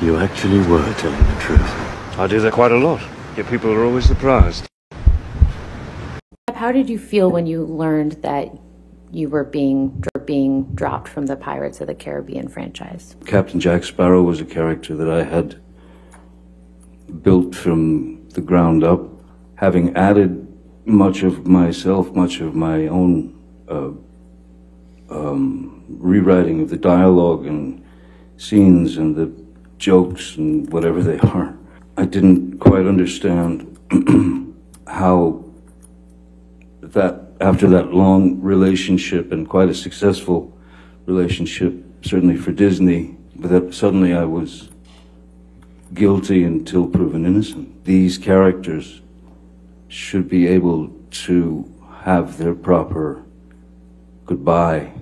You actually were telling the truth. I do that quite a lot. Yet people are always surprised. How did you feel when you learned that you were being being dropped from the Pirates of the Caribbean franchise? Captain Jack Sparrow was a character that I had built from the ground up, having added much of myself, much of my own uh, um, rewriting of the dialogue and scenes and the jokes and whatever they are. I didn't quite understand how that after that long relationship and quite a successful relationship, certainly for Disney, but that suddenly I was guilty until proven innocent. These characters should be able to have their proper goodbye.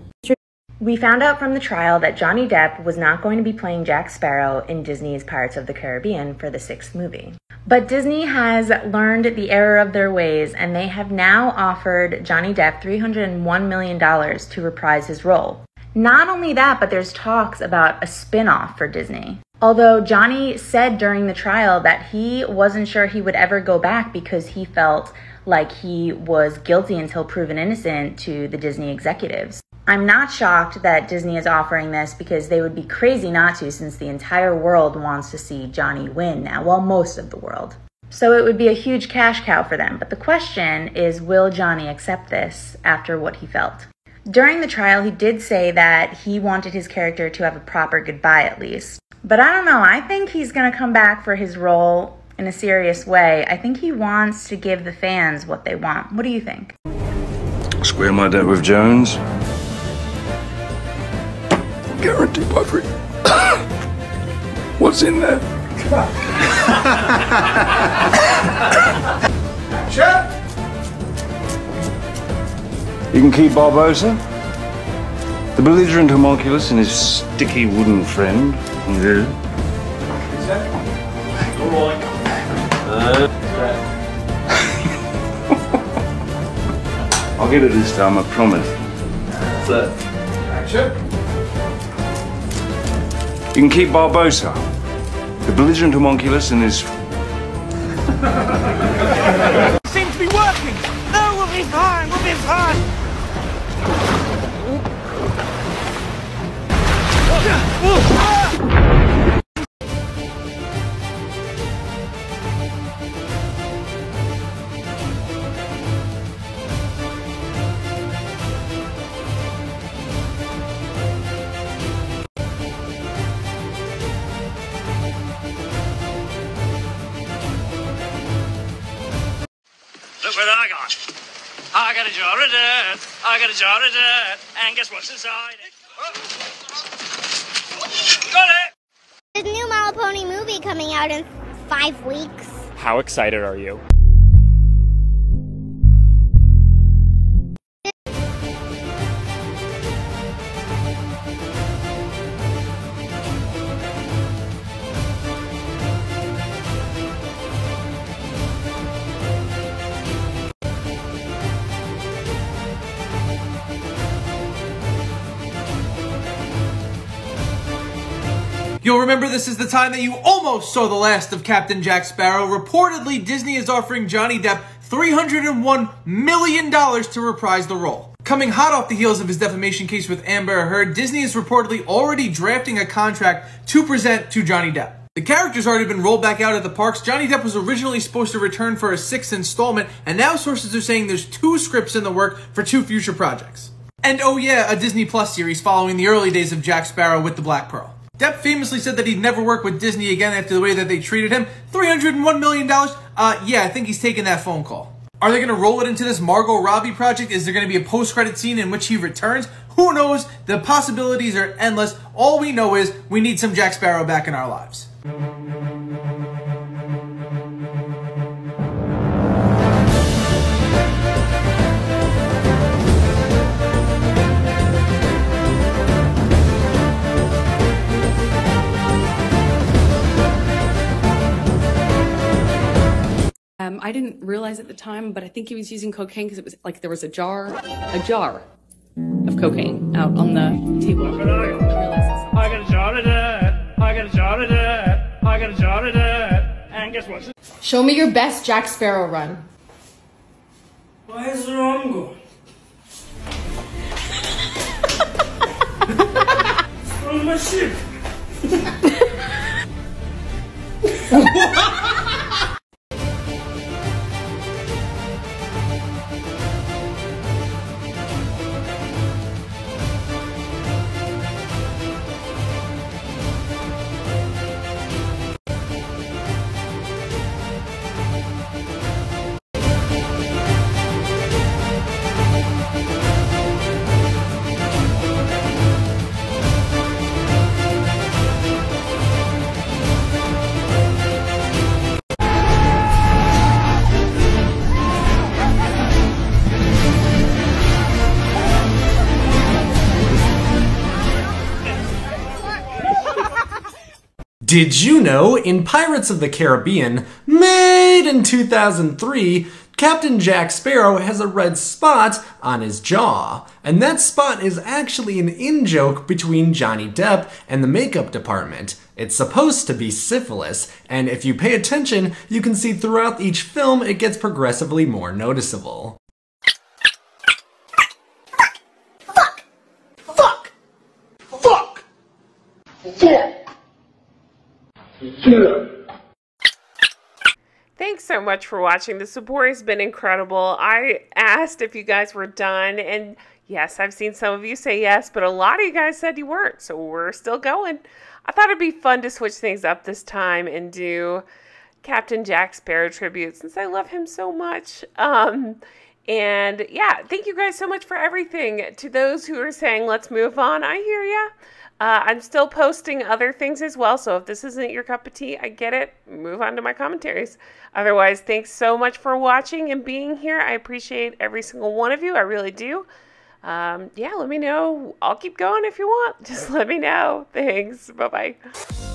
We found out from the trial that Johnny Depp was not going to be playing Jack Sparrow in Disney's Pirates of the Caribbean for the sixth movie. But Disney has learned the error of their ways and they have now offered Johnny Depp $301 million to reprise his role. Not only that, but there's talks about a spin off for Disney. Although Johnny said during the trial that he wasn't sure he would ever go back because he felt like he was guilty until proven innocent to the Disney executives. I'm not shocked that Disney is offering this because they would be crazy not to since the entire world wants to see Johnny win now, well, most of the world. So it would be a huge cash cow for them. But the question is will Johnny accept this after what he felt? During the trial, he did say that he wanted his character to have a proper goodbye at least. But I don't know, I think he's gonna come back for his role in a serious way. I think he wants to give the fans what they want. What do you think? Square my debt with Jones. Guarantee Buffy. What's in there? Shut! You can keep Barbossa, the belligerent homunculus, and his sticky wooden friend. Yeah. I'll get it this time, I promise. Action. You can keep Barbossa, the belligerent homunculus, and his Seems to be working. No, we'll be fine. We'll be fine. Look what I got. I got a jar of dirt. I got a jar of dirt. And guess what's inside it? Got it! There's a new My Little Pony movie coming out in five weeks. How excited are you? You'll remember this is the time that you almost saw the last of Captain Jack Sparrow. Reportedly, Disney is offering Johnny Depp $301 million to reprise the role. Coming hot off the heels of his defamation case with Amber Heard, Disney is reportedly already drafting a contract to present to Johnny Depp. The character's already been rolled back out at the parks. Johnny Depp was originally supposed to return for a sixth installment, and now sources are saying there's two scripts in the work for two future projects. And oh yeah, a Disney Plus series following the early days of Jack Sparrow with the Black Pearl. Depp famously said that he'd never work with Disney again after the way that they treated him. $301 million? Uh, yeah, I think he's taking that phone call. Are they going to roll it into this Margot Robbie project? Is there going to be a post-credit scene in which he returns? Who knows? The possibilities are endless. All we know is we need some Jack Sparrow back in our lives. Um, I didn't realize at the time, but I think he was using cocaine because it was like there was a jar, a jar of cocaine out on the table. I got a jar of dirt. I I got a jar of dirt. I got a jar of dirt. And guess what? Show me your best Jack Sparrow run. Why is the arm going? From my ship. Did you know in Pirates of the Caribbean, made in 2003, Captain Jack Sparrow has a red spot on his jaw? And that spot is actually an in joke between Johnny Depp and the makeup department. It's supposed to be syphilis, and if you pay attention, you can see throughout each film it gets progressively more noticeable. Thanks so much for watching. The support has been incredible. I asked if you guys were done, and yes, I've seen some of you say yes, but a lot of you guys said you weren't, so we're still going. I thought it'd be fun to switch things up this time and do Captain Jack Sparrow tribute since I love him so much. Um, and yeah, thank you guys so much for everything. To those who are saying, let's move on, I hear ya. Uh, I'm still posting other things as well, so if this isn't your cup of tea, I get it. Move on to my commentaries. Otherwise, thanks so much for watching and being here. I appreciate every single one of you. I really do. Um, yeah, let me know. I'll keep going if you want. Just let me know. Thanks. Bye bye.